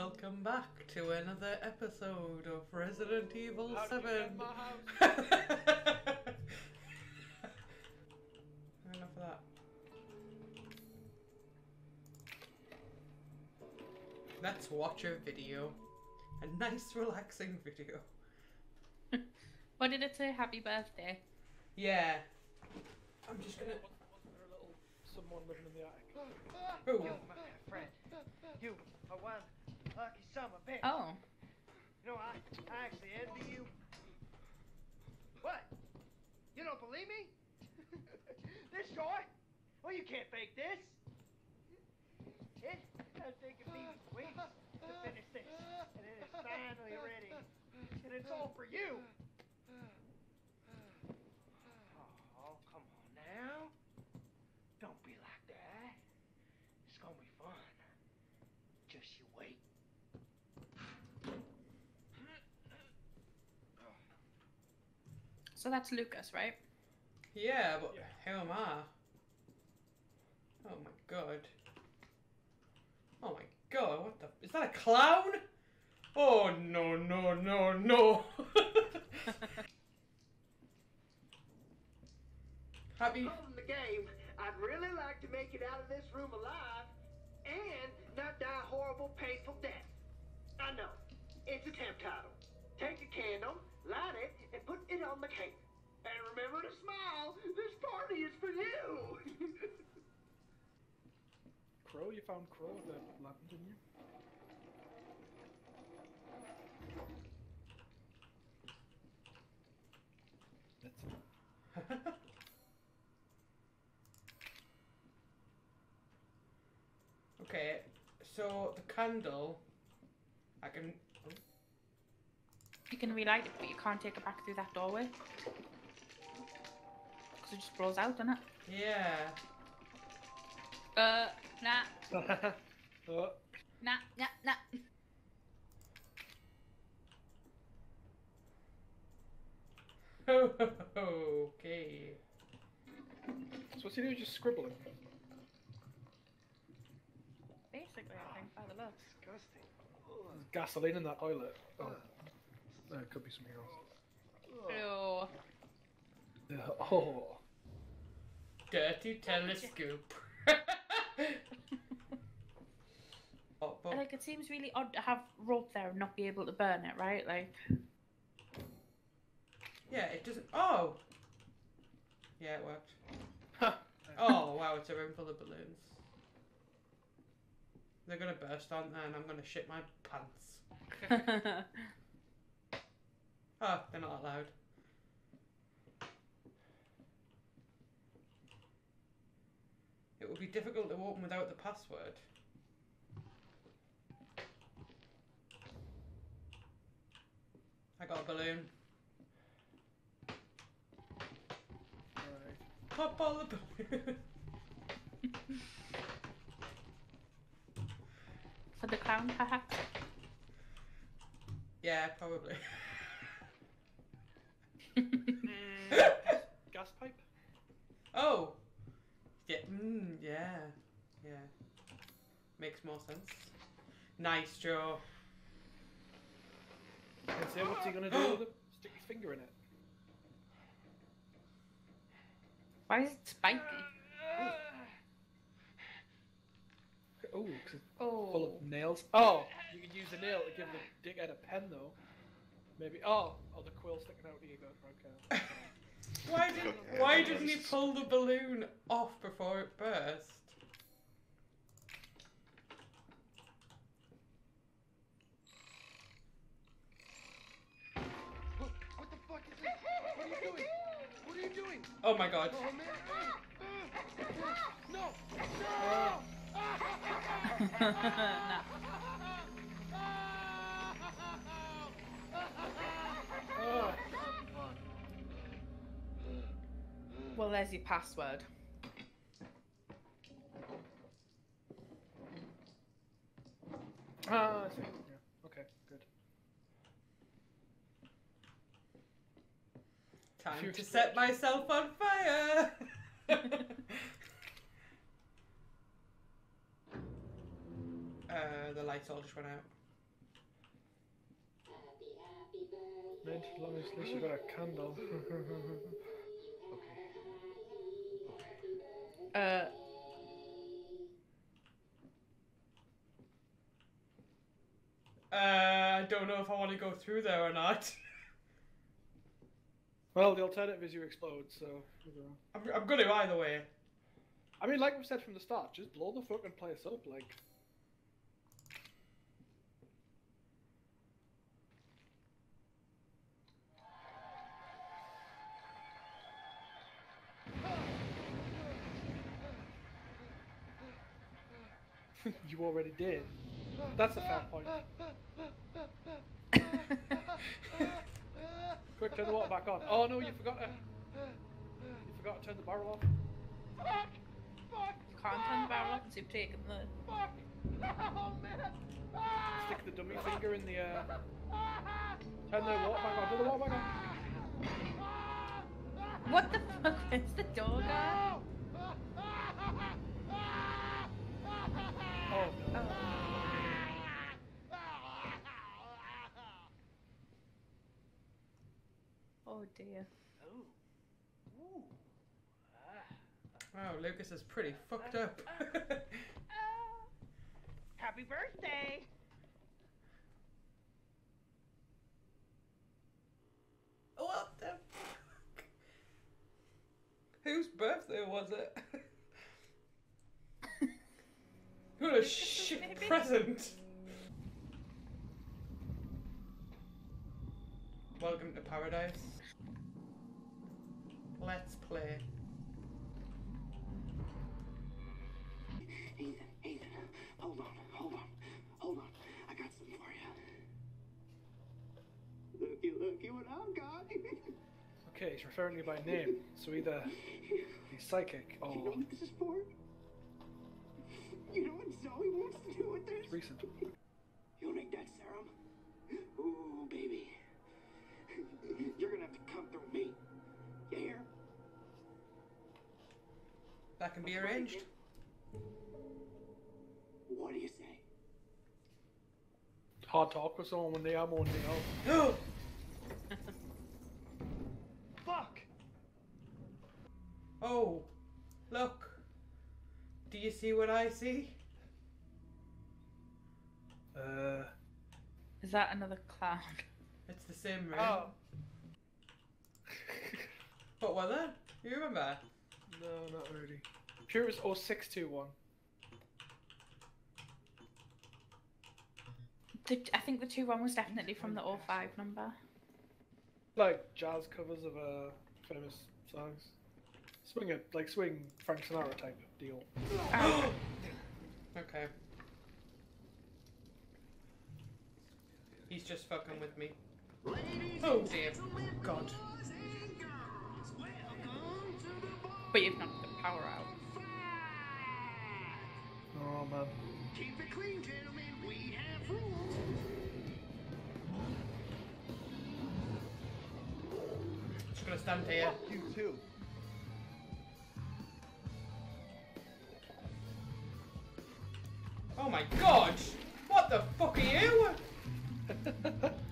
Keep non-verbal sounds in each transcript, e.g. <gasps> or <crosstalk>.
welcome back to another episode of Resident Evil How'd 7. get in my house? <laughs> Enough of that. Let's watch a video. A nice, relaxing video. <laughs> What did it say? Happy birthday. Yeah. I'm just gonna. Wasn't wasn't there a little someone living in the attic? Oh, You, my friend. You are one lucky son of a bitch. Oh. You know, I, I actually envy you. What? You don't believe me? <laughs> this joy? Well, you can't fake this. It has taken me weeks to finish this, and it is finally ready. And it's all for you. Oh, come on now. Don't be like that. It's gonna be fun. Just you wait. So that's Lucas, right? yeah, but Yeah. who am I? Oh my god. Oh my god, what the. Is that a clown? Oh no, no, no, no. <laughs> Happy. From the game, I'd really like to make it out of this room alive and not die a horrible, painful death. Crow? You found Crow at the lab, didn't you? That's <laughs> okay, so the candle. I can. oh, You can relight it, but you can't take it back through that doorway. Because it just blows out, doesn't it? Yeah. Uh, nah, <laughs> oh, nah, nah, nah. <laughs> okay. so what's he doing? Just scribbling. Basically, I think, by the looks. Disgusting. There's gasoline in that toilet. Oh, no, it could be something else. Ew. Yeah. Oh, Dirty telescope. <laughs> oh, but Like, it seems really odd to have rope there and not be able to burn it, right? Like, yeah, it doesn't. Oh. Yeah, it worked. Huh. <laughs> Oh wow, it's a room full of balloons. They're gonna burst, aren't they? And I'm gonna shit my pants. <laughs> Oh, they're not that loud. It would be difficult to open without the password. I got a balloon. Alright. Pop all the balloons. <laughs> for the clown, perhaps? yeah, probably. gas, <laughs> uh, <laughs> gas pipe? Oh! Yeah, mm, yeah. Yeah. Makes more sense. Nice, Joe. And say, what's he gonna do with it? <gasps> Stick his finger in it. Why is it spiky? Oh, 'cause it's full Oh. of nails. Oh, you could use a nail to give the dickhead a pen though. Maybe. Oh, oh, the quill sticking out. Here you go. Okay. <laughs> Why <laughs> did why didn't he pull the balloon off before it burst? What, what the fuck is this? What are you doing? What are you doing? Oh my god. Oh, man. <laughs> No! <laughs> nah. Oh, Well, there's your password. Ah, uh, Okay, good. Time Shoot to set myself on fire! <laughs> uh, the lights all just went out. Mid, long as least you got a candle. <laughs> Uh, Uh, I don't know if I want to go through there or not. <laughs> well, the alternative is you explode, so. I don't know. I'm, I'm either way. I mean, like we said from the start, just blow the fucking place up, like. <laughs> you already did. That's a fair point. <laughs> Quick, turn the water back on. Oh no, you forgot to. You forgot to turn the barrel off. Fuck! Fuck! you can't turn the barrel off because you've taken the. Fuck! Oh man! Stick the dummy finger in the. Uh, turn the water back on. Turn the water back on. What the fuck? Where's the door gone? Oh dear. Ooh. Ooh. Ah. Wow, Lucas is pretty fucked up. Ah. Ah. Ah. <laughs> Happy birthday! what the fuck? Whose birthday was it? <laughs> what a <laughs> shit maybe? present! Welcome to paradise. Let's play. Ethan, Ethan, hold on, hold on, hold on. I got something for you. Looky, looky what I've got. Okay, he's referring to you by name, so either he's psychic or you know oh. what this is for? You know what Zoe wants to do with this? it's recent. That can be arranged. What do you say? Hard talk with someone when they are more day out. Oh! Fuck! Oh! Look! Do you see what I see? Uh, Is that another clown? It's the same room. oh. What was it? You remember? No, not really. Sure, it was 0621. The, I think the two one was definitely from the 05 number. Like jazz covers of uh, famous songs. Swing it, like swing Frank Sinatra type deal. Oh, <gasps> Okay. He's just fucking with me. Oh dear God. But you've knocked the power out. Oh man. Keep it clean, gentlemen. We have rules. Just gonna stand here. Fuck you too. Oh my God! What the fuck are you? <laughs>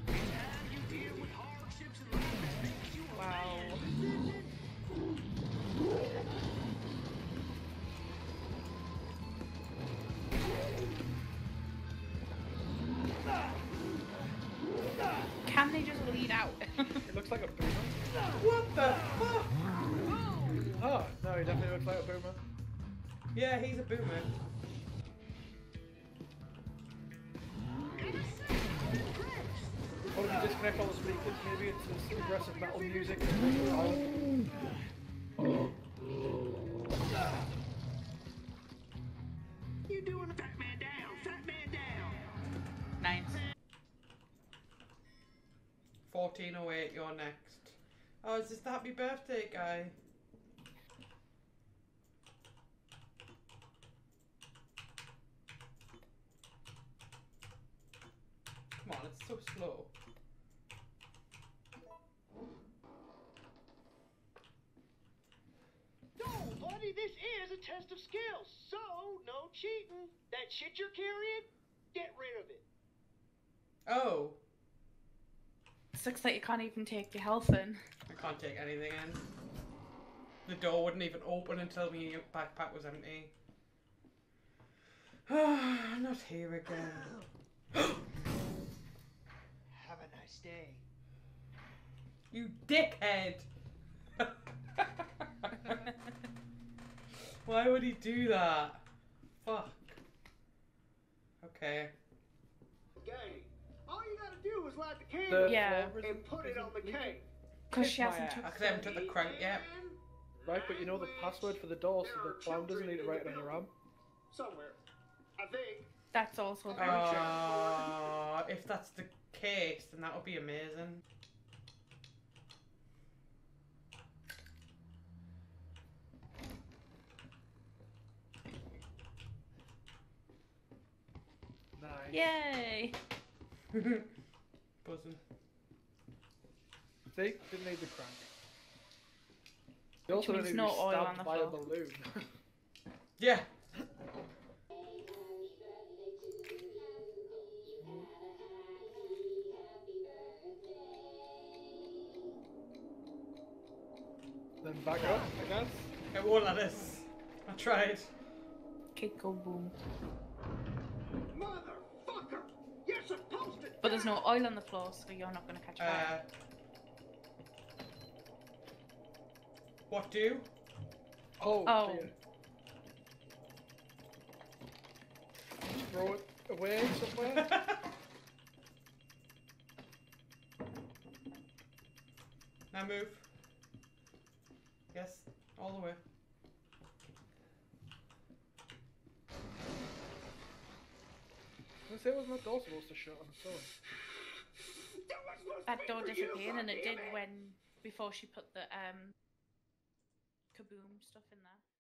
Oh, he definitely looks like a boomer. Yeah, he's a boomer. Or you disconnect all the speakers, maybe it's this aggressive metal music. You doing fat man down, fat man down. nice. 1408, you're next. Oh, is this the happy birthday guy? On, slow. No, buddy, this is a test of skills, so no cheating. That shit you're carrying, get rid of it. Oh. Sucks that you can't even take your health in. I can't take anything in. The door wouldn't even open until my backpack was empty. <sighs> Not here again. <gasps> <gasps> <gasps> Have a day. You dickhead! <laughs> Why would he do that? Fuck. Okay. Gang, all you gotta do is light the The candle Yeah. floor and put it on the cake. Because she hasn't ass. took I haven't took the crank yet. Right, but you know the password for the door, so the clown doesn't need to write it on your arm. Somewhere. I think. That's also very Uh, true. if that's the case, then that would be amazing. Nice. Yay! <laughs> Buzzing. See? Didn't need the crank. You also means didn't need to be oil on stabbed the by a floor. balloon. <laughs> Yeah. Then back up, I guess. It won't let us. I tried. Kick go boom. Motherfucker! You're supposed to. But there's no oil on the floor, so you're not going to catch fire. Uh, what do? Oh, Oh. dear. Throw it away somewhere. <laughs> now move. Yes, all the way. I say, wasn't that door supposed to shut on its own? That was supposed to That be door disappeared, and it did when before she put the um kaboom stuff in there.